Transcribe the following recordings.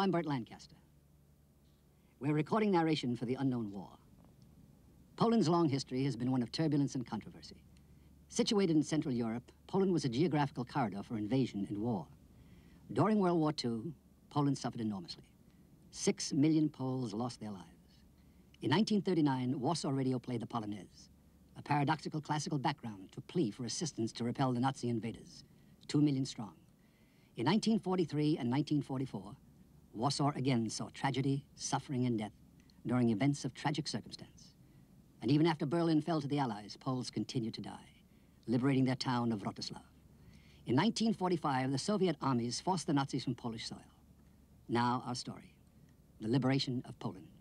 I'm Burt Lancaster. We're recording narration for the unknown war. Poland's long history has been one of turbulence and controversy. Situated in Central Europe, Poland was a geographical corridor for invasion and war. During World War II, Poland suffered enormously. Six million Poles lost their lives. In 1939, Warsaw Radio played the Polonaise, a paradoxical classical background to plea for assistance to repel the Nazi invaders, two million strong. In 1943 and 1944, Warsaw again saw tragedy, suffering, and death during events of tragic circumstance. And even after Berlin fell to the Allies, Poles continued to die, liberating their town of Wrocław. In 1945, the Soviet armies forced the Nazis from Polish soil. Now, our story the liberation of Poland.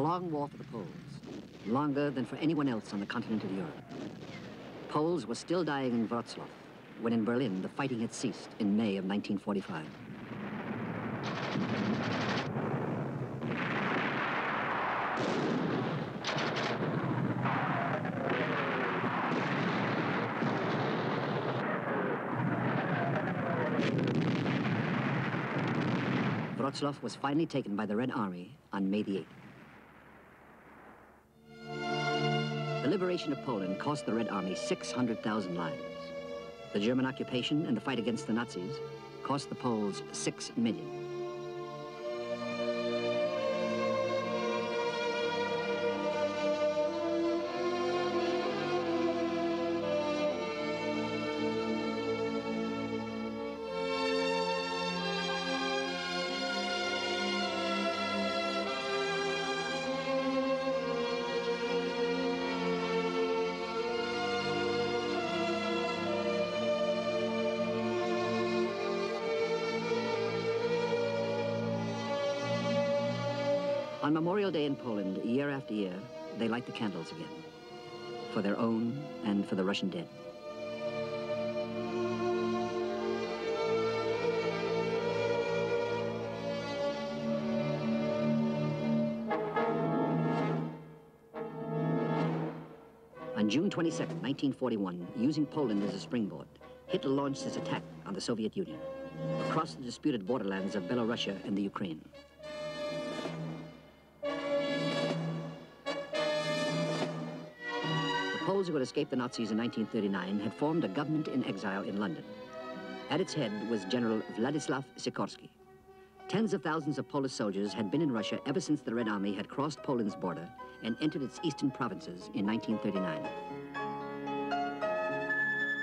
A long war for the Poles, longer than for anyone else on the continent of Europe. Poles were still dying in Wrocław when in Berlin the fighting had ceased in May of 1945. Wrocław was finally taken by the Red Army on May the 8th. Liberation of Poland cost the Red Army 600,000 lives. The German occupation and the fight against the Nazis cost the Poles 6 million. On Memorial Day in Poland, year after year, they light the candles again. For their own and for the Russian dead. On June 22, 1941, using Poland as a springboard, Hitler launched his attack on the Soviet Union across the disputed borderlands of Belorussia and the Ukraine. Had escaped the Nazis in 1939 had formed a government in exile in London. At its head was General Władysław Sikorski. Tens of thousands of Polish soldiers had been in Russia ever since the Red Army had crossed Poland's border and entered its eastern provinces in 1939.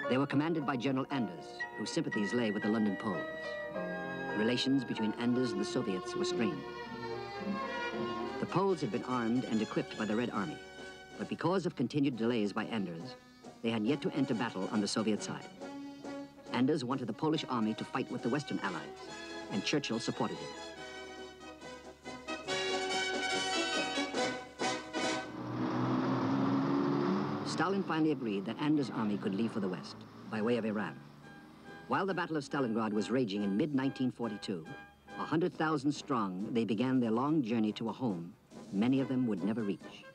They were commanded by General Anders, whose sympathies lay with the London Poles. Relations between Anders and the Soviets were strained. The Poles had been armed and equipped by the Red Army, but because of continued delays by Anders, they had yet to enter battle on the Soviet side. Anders wanted the Polish army to fight with the Western Allies, and Churchill supported him. Stalin finally agreed that Anders' army could leave for the West, by way of Iran. While the Battle of Stalingrad was raging in mid-1942, 100,000 strong, they began their long journey to a home many of them would never reach.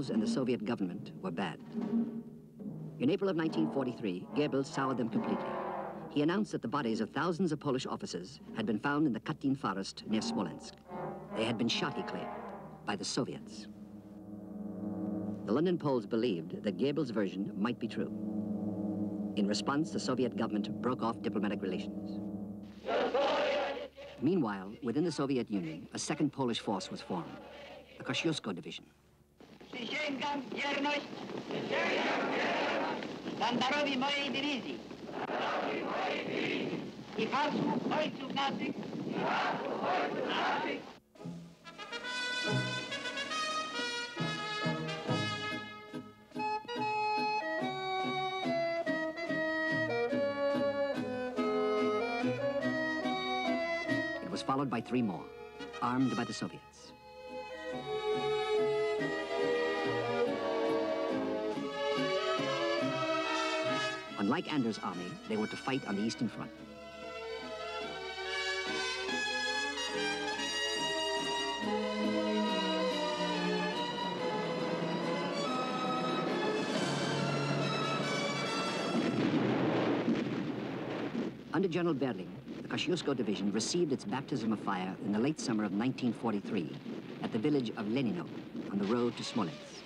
Poles and the Soviet government were bad. In April of 1943, Goebbels soured them completely. He announced that the bodies of thousands of Polish officers had been found in the Katyn forest near Smolensk. They had been shot, he claimed, by the Soviets. The London Poles believed that Goebbels' version might be true. In response, the Soviet government broke off diplomatic relations. Meanwhile, within the Soviet Union, a second Polish force was formed, the Kosciuszko Division. Przysięgam wierność sztandarowi mojej dywizji i hasłu ojców naszych It was followed by three more, armed by the Soviets. Unlike Anders' army, they were to fight on the Eastern Front. Under General Berling, the Kosciuszko Division received its baptism of fire in the late summer of 1943 at the village of Lenino on the road to Smolensk.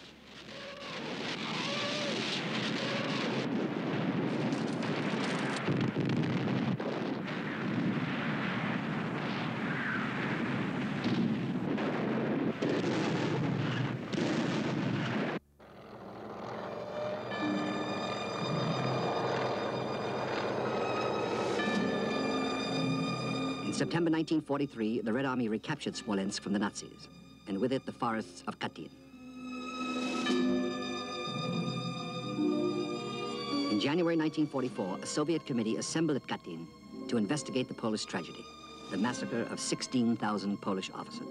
September 1943, the Red Army recaptured Smolensk from the Nazis, and with it the forests of Katyn. In January 1944, a Soviet committee assembled at Katyn to investigate the Polish tragedy, the massacre of 16,000 Polish officers.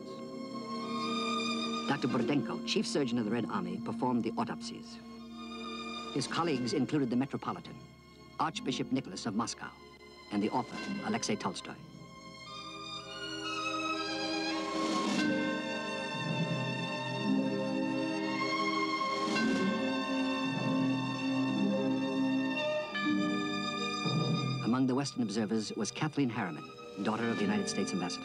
Dr. Burdenko, chief surgeon of the Red Army, performed the autopsies. His colleagues included the Metropolitan, Archbishop Nicholas of Moscow, and the author, Alexei Tolstoy. Western observers was Kathleen Harriman, daughter of the United States ambassador.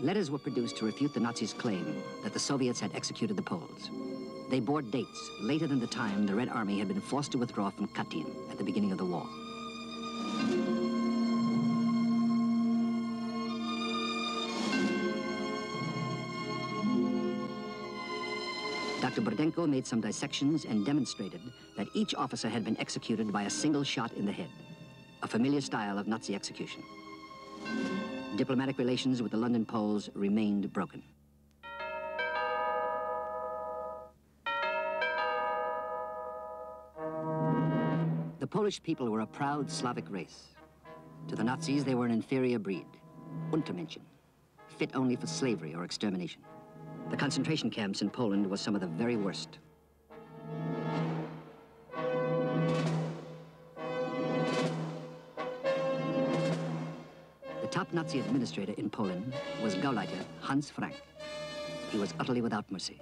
Letters were produced to refute the Nazis' claim that the Soviets had executed the Poles. They bore dates later than the time the Red Army had been forced to withdraw from Katyn at the beginning of the war. Dr. Burdenko made some dissections and demonstrated that each officer had been executed by a single shot in the head, a familiar style of Nazi execution. Diplomatic relations with the London Poles remained broken. The Polish people were a proud Slavic race. To the Nazis, they were an inferior breed, Untermenschen, fit only for slavery or extermination. The concentration camps in Poland were some of the very worst. The top Nazi administrator in Poland was Gauleiter Hans Frank. He was utterly without mercy.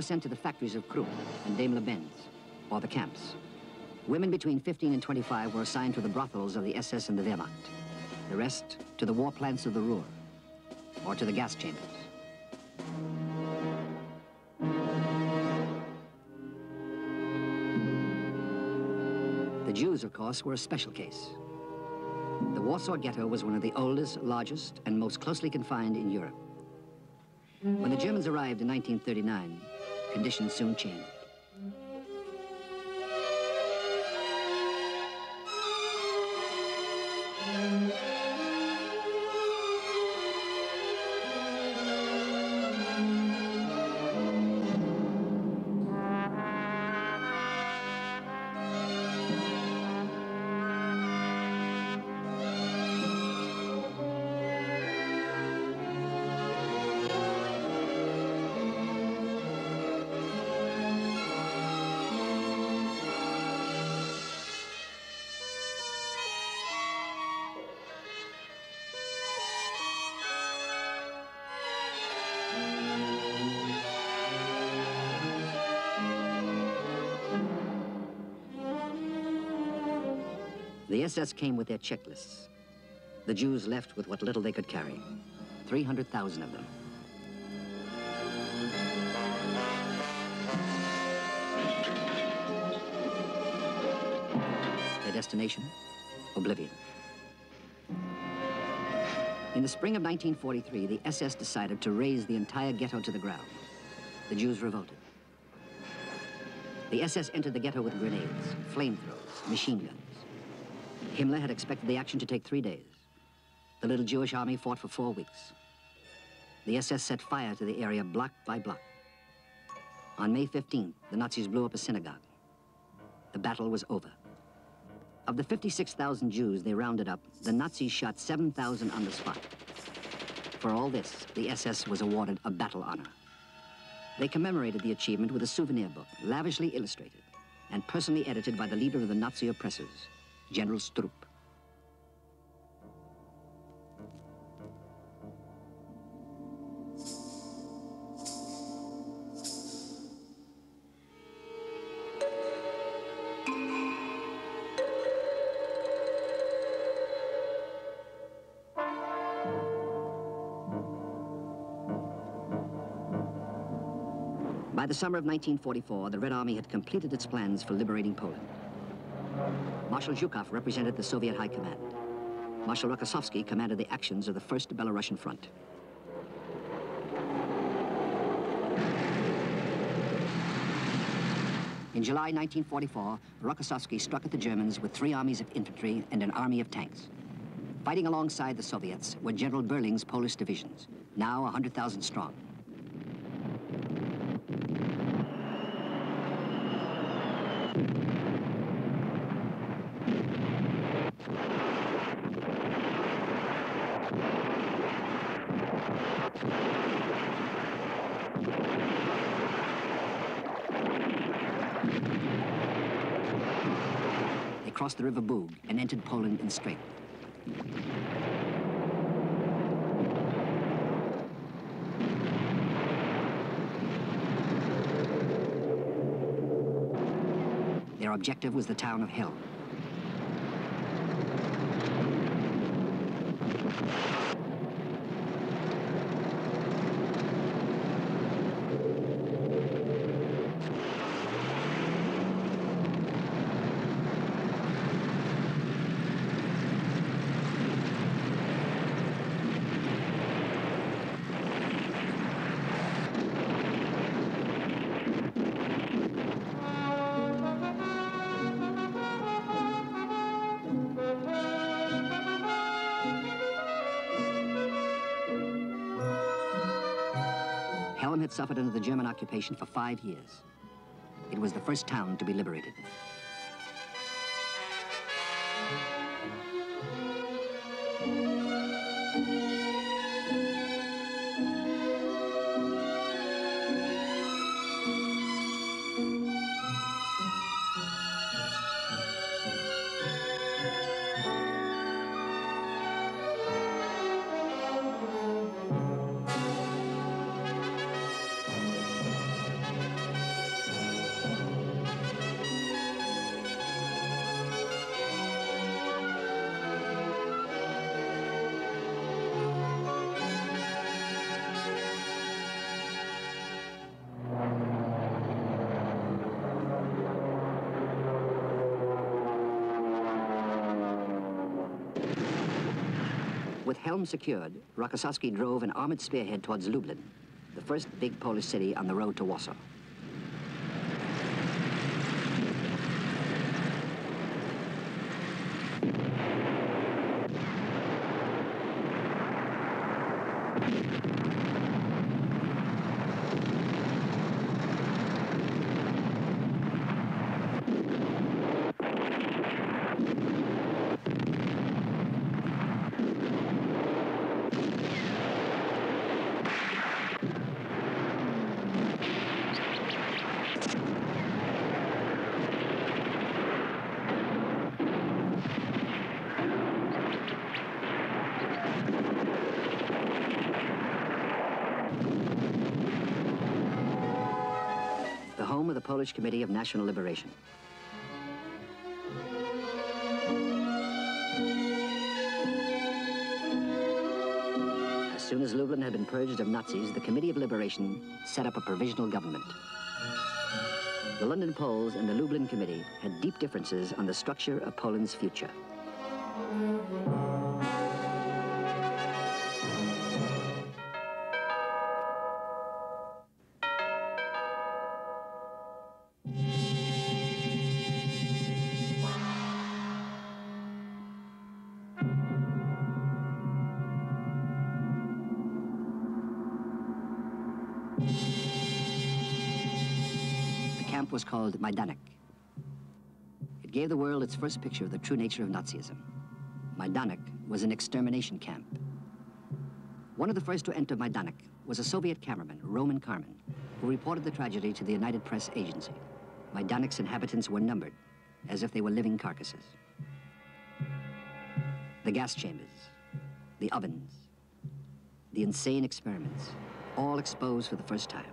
Were sent to the factories of Krupp and Daimler-Benz, or the camps. Women between 15 and 25 were assigned to the brothels of the SS and the Wehrmacht. The rest to the war plants of the Ruhr, or to the gas chambers. The Jews, of course, were a special case. The Warsaw Ghetto was one of the oldest, largest, and most closely confined in Europe. When the Germans arrived in 1939, conditions soon changed. The SS came with their checklists. The Jews left with what little they could carry 300,000 of them. Their destination? Oblivion. In the spring of 1943, the SS decided to raze the entire ghetto to the ground. The Jews revolted. The SS entered the ghetto with grenades, flamethrowers, machine guns. Himmler had expected the action to take three days. The little Jewish army fought for four weeks. The SS set fire to the area block by block. On May 15th, the Nazis blew up a synagogue. The battle was over. Of the 56,000 Jews they rounded up, the Nazis shot 7,000 on the spot. For all this, the SS was awarded a battle honor. They commemorated the achievement with a souvenir book, lavishly illustrated and personally edited by the leader of the Nazi oppressors, General Stroop. By the summer of 1944, the Red Army had completed its plans for liberating Poland. Marshal Zhukov represented the Soviet High Command. Marshal Rokossovsky commanded the actions of the First Belarusian Front. In July 1944, Rokossovsky struck at the Germans with three armies of infantry and an army of tanks. Fighting alongside the Soviets were General Berling's Polish divisions, now 100,000 strong. They crossed the River Bug and entered Poland in strength. Their objective was the town of Helm. Suffered under the German occupation for five years. It was the first town to be liberated. Helm secured, Rokossovsky drove an armored spearhead towards Lublin, the first big Polish city on the road to Warsaw. Polish Committee of National Liberation. As soon as Lublin had been purged of Nazis, the Committee of Liberation set up a provisional government. The London Poles and the Lublin Committee had deep differences on the structure of Poland's future. Called Majdanek. It gave the world its first picture of the true nature of Nazism. Majdanek was an extermination camp. One of the first to enter Majdanek was a Soviet cameraman, Roman Karmen, who reported the tragedy to the United Press Agency. Majdanek's inhabitants were numbered, as if they were living carcasses. The gas chambers, the ovens, the insane experiments, all exposed for the first time.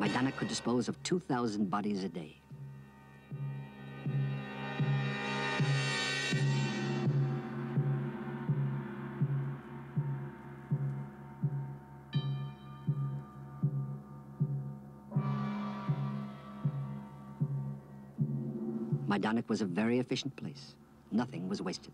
Majdanek could dispose of 2,000 bodies a day. Majdanek was a very efficient place. Nothing was wasted.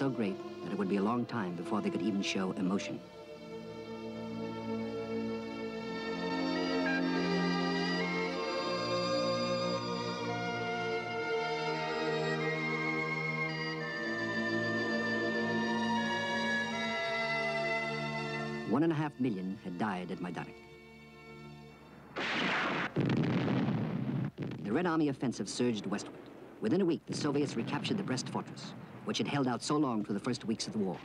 So great that it would be a long time before they could even show emotion. One and a half million had died at Majdanek. The Red Army offensive surged westward. Within a week, the Soviets recaptured the Brest fortress, which had held out so long through the first weeks of the war.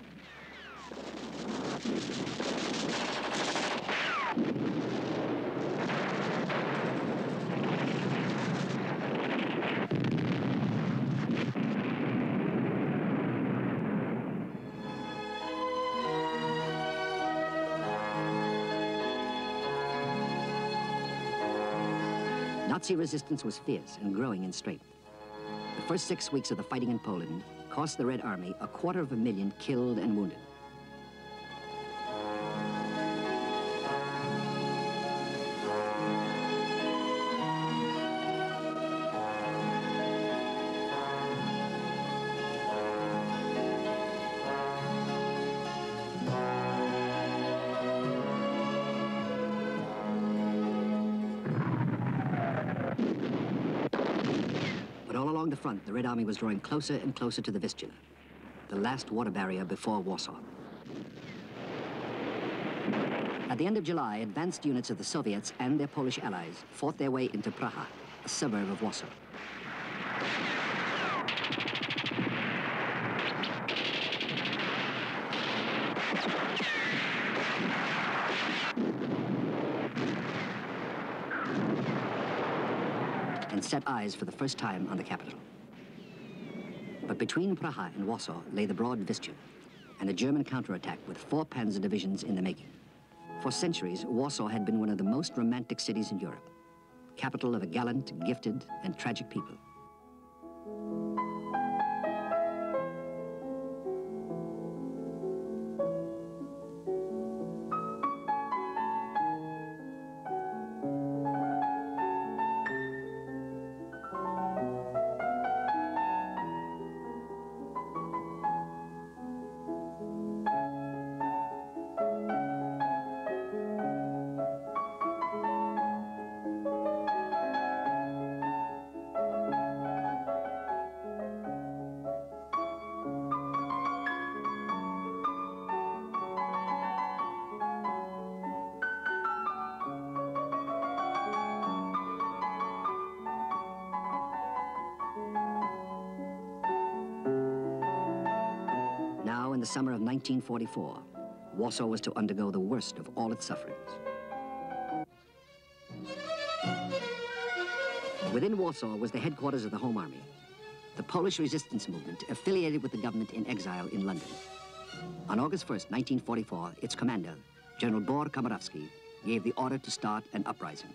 Nazi resistance was fierce and growing in strength. The first six weeks of the fighting in Poland cost the Red Army a quarter of a million killed and wounded. Red Army was drawing closer and closer to the Vistula, the last water barrier before Warsaw. At the end of July, advanced units of the Soviets and their Polish allies fought their way into Praha, a suburb of Warsaw. and set eyes for the first time on the capital. But between Praha and Warsaw lay the broad Vistula, and a German counterattack with four panzer divisions in the making. For centuries, Warsaw had been one of the most romantic cities in Europe, capital of a gallant, gifted, and tragic people. Summer of 1944, Warsaw was to undergo the worst of all its sufferings. Within Warsaw was the headquarters of the Home Army, the Polish resistance movement affiliated with the government in exile in London. On August 1st, 1944, its commander, General Bor Komorowski, gave the order to start an uprising.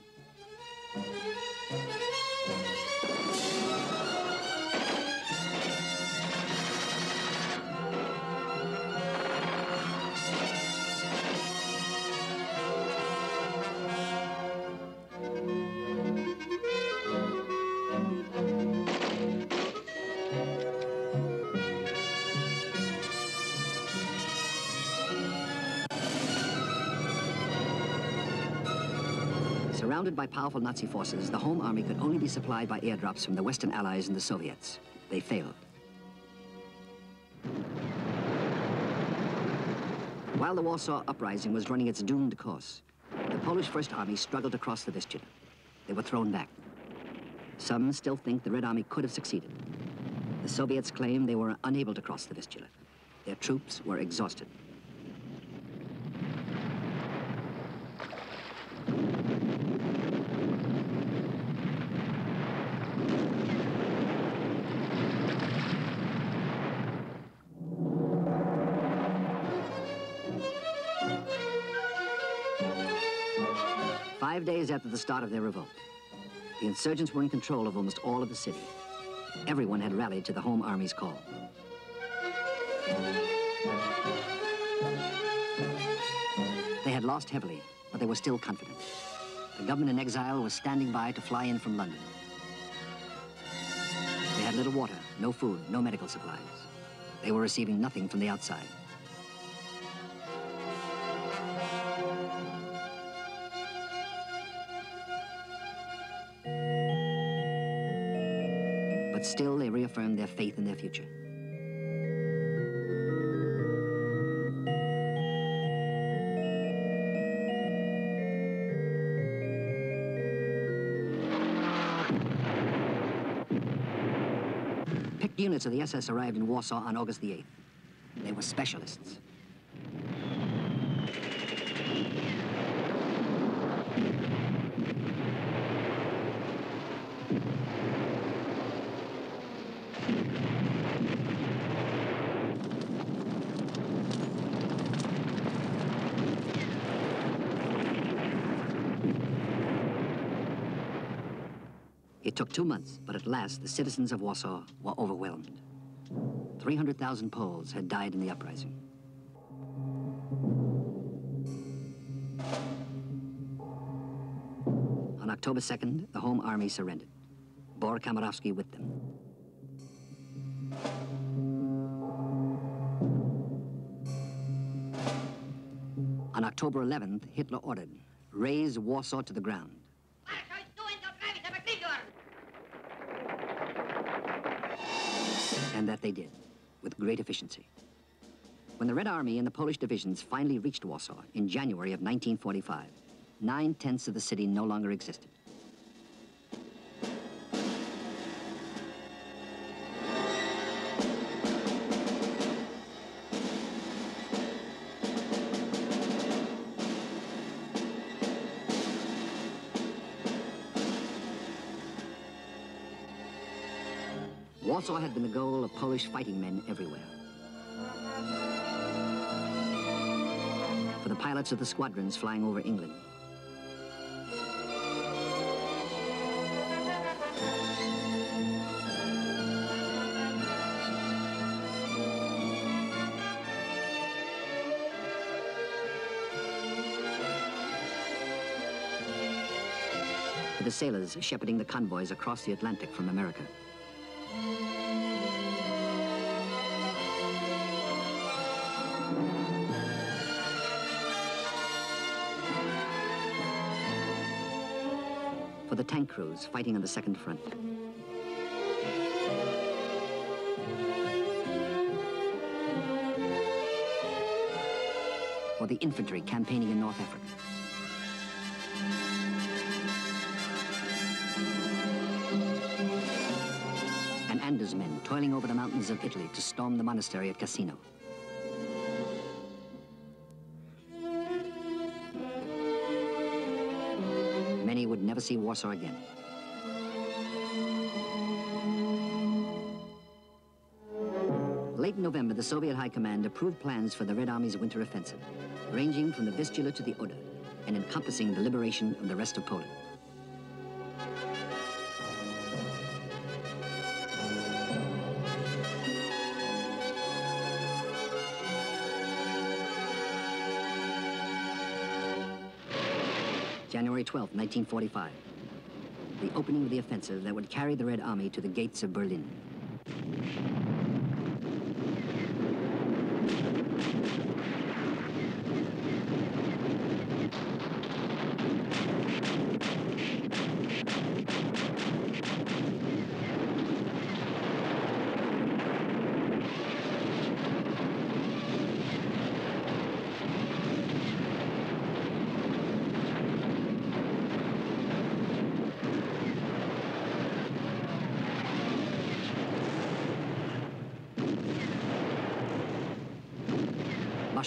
Surrounded by powerful Nazi forces, the Home Army could only be supplied by airdrops from the Western Allies and the Soviets. They failed. While the Warsaw Uprising was running its doomed course, the Polish First Army struggled to cross the Vistula. They were thrown back. Some still think the Red Army could have succeeded. The Soviets claim they were unable to cross the Vistula. Their troops were exhausted. Five days after the start of their revolt, the insurgents were in control of almost all of the city. Everyone had rallied to the Home Army's call. They had lost heavily, but they were still confident. The government in exile was standing by to fly in from London. They had little water, no food, no medical supplies. They were receiving nothing from the outside. Still, they reaffirmed their faith in their future. Picked units of the SS arrived in Warsaw on August the 8th. They were specialists. It took two months, but at last the citizens of Warsaw were overwhelmed. 300,000 Poles had died in the uprising. On October 2nd, the Home Army surrendered. Bor Komorowski with them. On October 11th, Hitler ordered, raze Warsaw to the ground. And that they did, with great efficiency. When the Red Army and the Polish divisions finally reached Warsaw in January of 1945, nine-tenths of the city no longer existed. Warsaw had been the goal of Polish fighting men everywhere. For the pilots of the squadrons flying over England. For the sailors shepherding the convoys across the Atlantic from America. Crews fighting on the second front. For the infantry campaigning in North Africa. And Anders men toiling over the mountains of Italy to storm the monastery at Cassino. See Warsaw again. Late November, the Soviet High Command approved plans for the Red Army's winter offensive, ranging from the Vistula to the Oder, and encompassing the liberation of the rest of Poland. January 12, 1945. The opening of the offensive that would carry the Red Army to the gates of Berlin.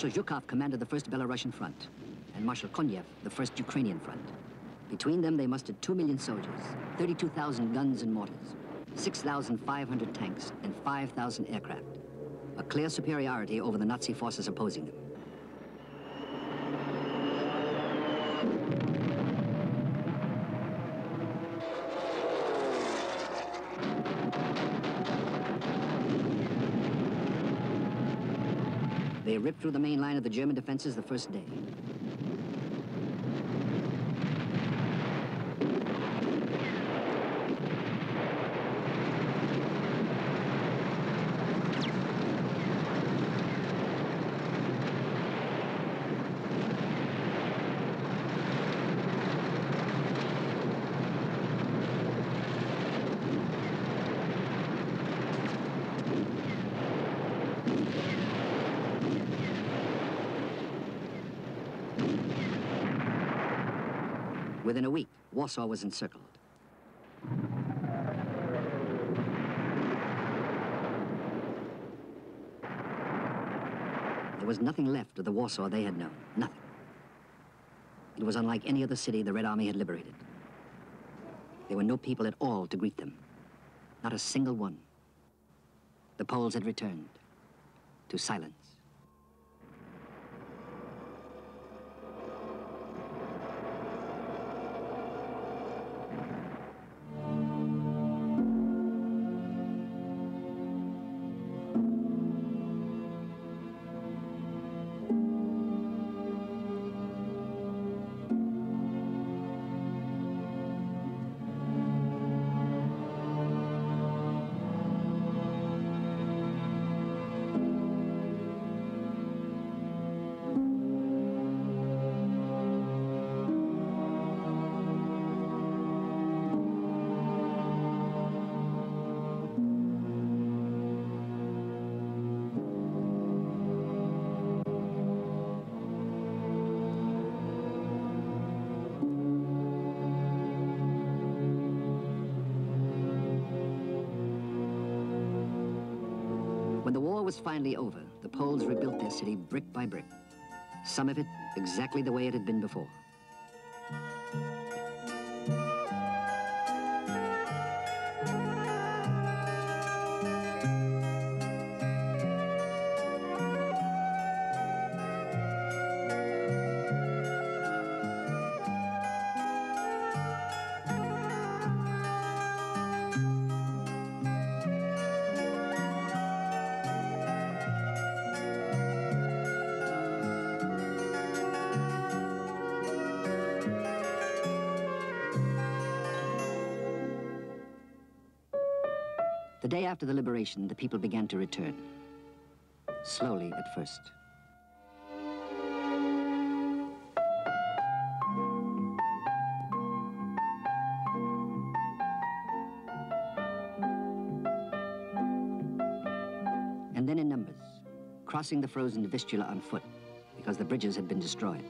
Marshal Zhukov commanded the 1st Belarusian Front, and Marshal Konev the 1st Ukrainian Front. Between them, they mustered 2 million soldiers, 32,000 guns and mortars, 6,500 tanks, and 5,000 aircraft. A clear superiority over the Nazi forces opposing them. They ripped through the main line of the German defenses the first day. Within a week, Warsaw was encircled. There was nothing left of the Warsaw they had known. Nothing. It was unlike any other city the Red Army had liberated. There were no people at all to greet them. Not a single one. The Poles had returned to silence. Was finally over, the Poles rebuilt their city brick by brick. Some of it exactly the way it had been before. The day after the liberation, the people began to return. Slowly at first. And then in numbers, crossing the frozen Vistula on foot because the bridges had been destroyed.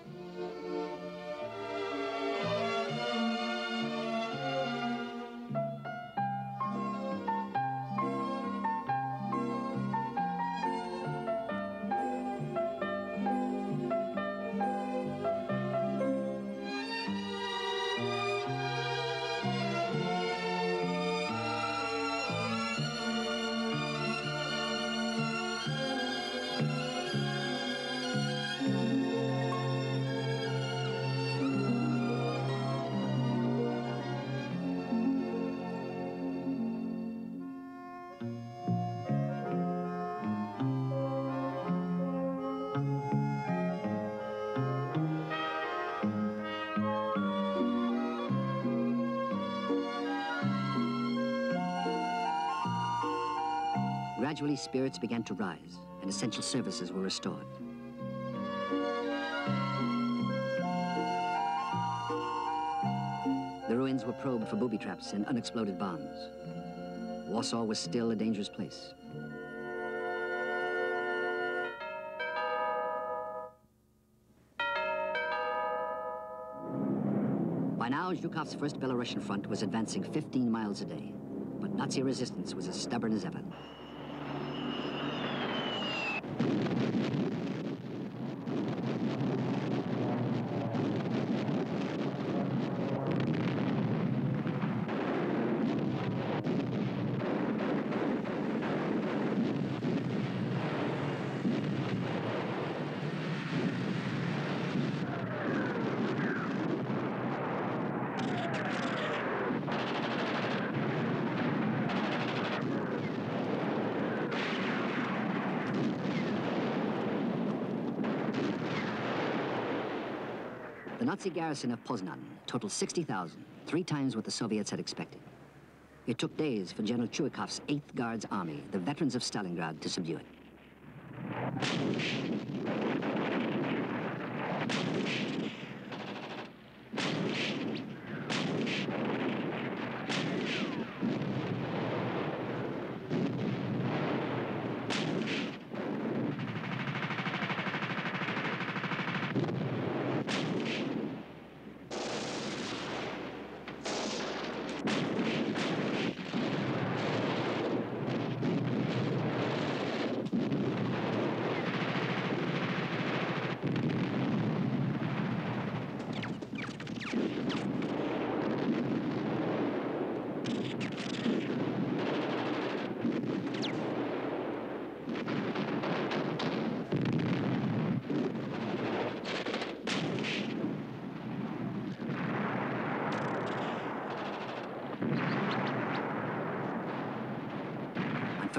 Gradually, spirits began to rise, and essential services were restored. The ruins were probed for booby traps and unexploded bombs. Warsaw was still a dangerous place. By now, Zhukov's first Belarusian front was advancing 15 miles a day, but Nazi resistance was as stubborn as ever. The Nazi garrison of Poznan totaled 60,000, three times what the Soviets had expected. It took days for General Chuikov's 8th Guards Army, the veterans of Stalingrad, to subdue it.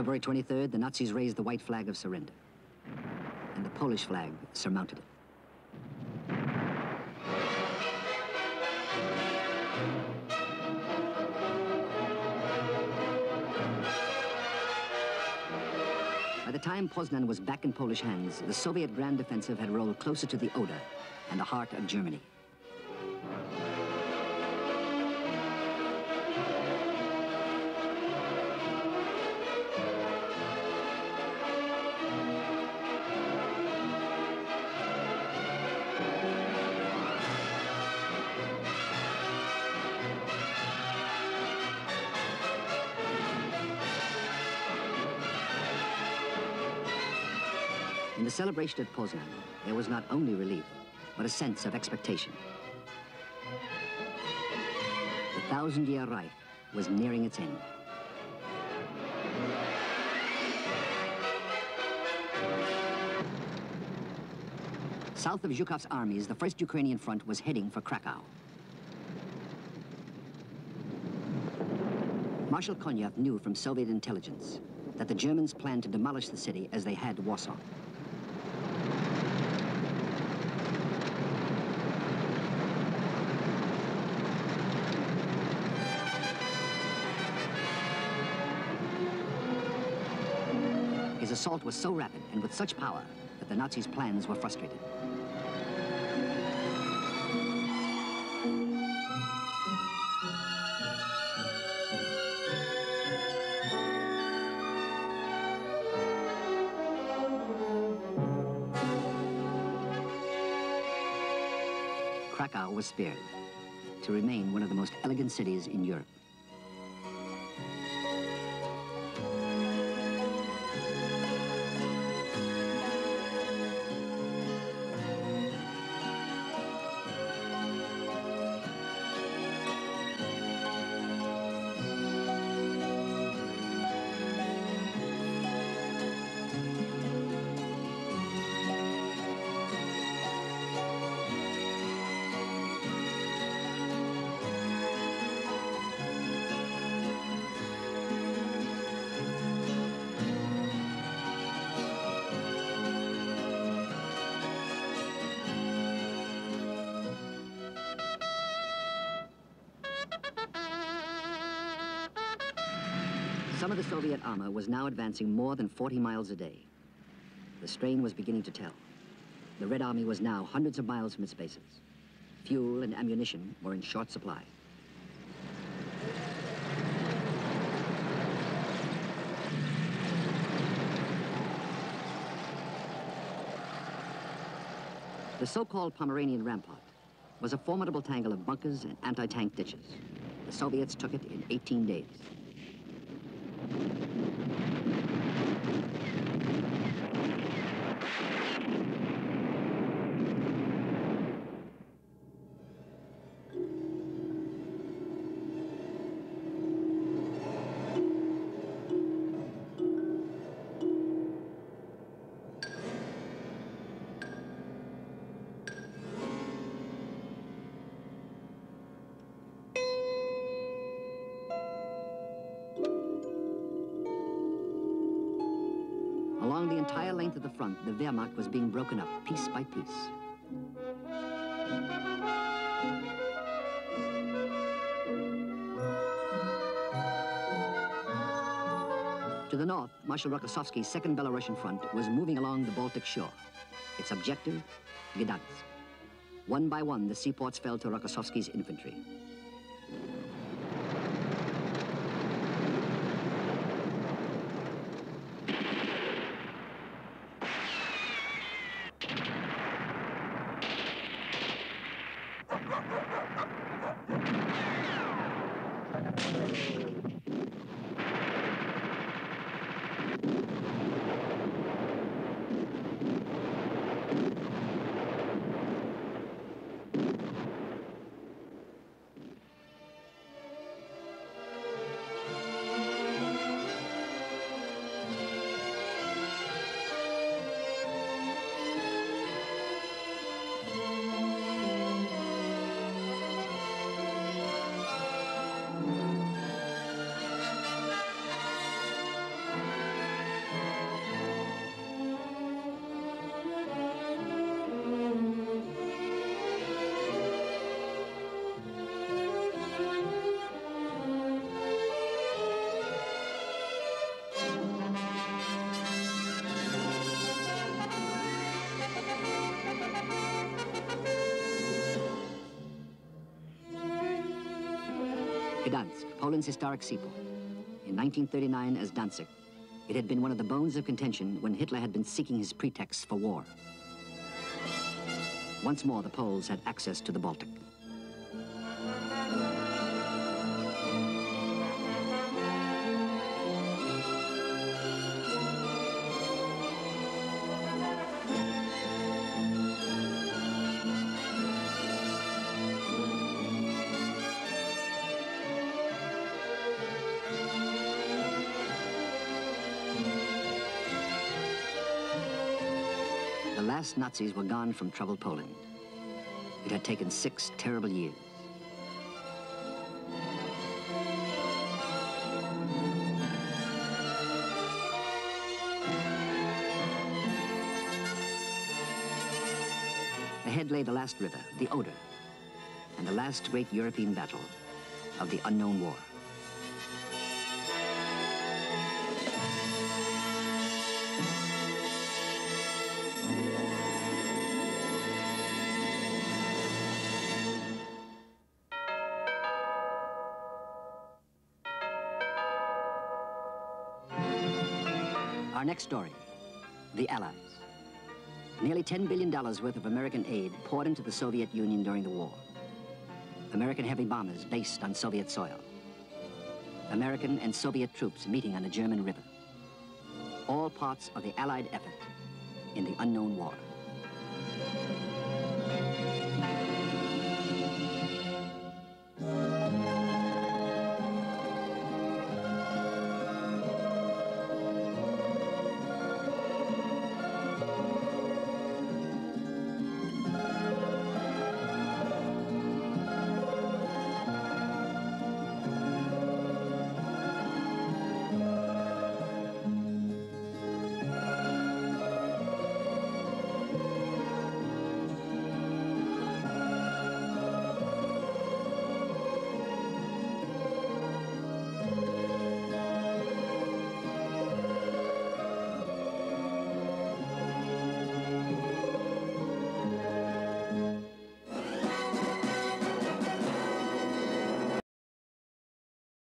February 23rd, the Nazis raised the white flag of surrender. And the Polish flag surmounted it. By the time Poznan was back in Polish hands, the Soviet grand offensive had rolled closer to the Oder and the heart of Germany. Celebration at Poznan, there was not only relief, but a sense of expectation. The thousand-year Reich was nearing its end. South of Zhukov's armies, the First Ukrainian Front was heading for Krakow. Marshal Konyev knew from Soviet intelligence that the Germans planned to demolish the city as they had Warsaw. His assault was so rapid and with such power that the Nazis' plans were frustrated. Krakow was spared to remain one of the most elegant cities in Europe. Was now advancing more than 40 miles a day. The strain was beginning to tell. The Red Army was now hundreds of miles from its bases. Fuel and ammunition were in short supply. The so-called Pomeranian Rampart was a formidable tangle of bunkers and anti-tank ditches. The Soviets took it in 18 days. Along the entire length of the front, the Was being broken up piece by piece. To the north, Marshal Rokossovsky's Second Belarusian Front was moving along the Baltic shore. Its objective, Gdansk. One by one, the seaports fell to Rokossovsky's infantry. Gdansk, Poland's historic seaport. In 1939 as Danzig, it had been one of the bones of contention when Hitler had been seeking his pretext for war. Once more, the Poles had access to the Baltic. Last Nazis were gone from troubled Poland. It had taken six terrible years. Ahead lay the last river, the Oder, and the last great European battle of the unknown war. Our next story, the Allies. Nearly $10 billion worth of American aid poured into the Soviet Union during the war. American heavy bombers based on Soviet soil. American and Soviet troops meeting on a German river. All parts of the Allied effort in the unknown war.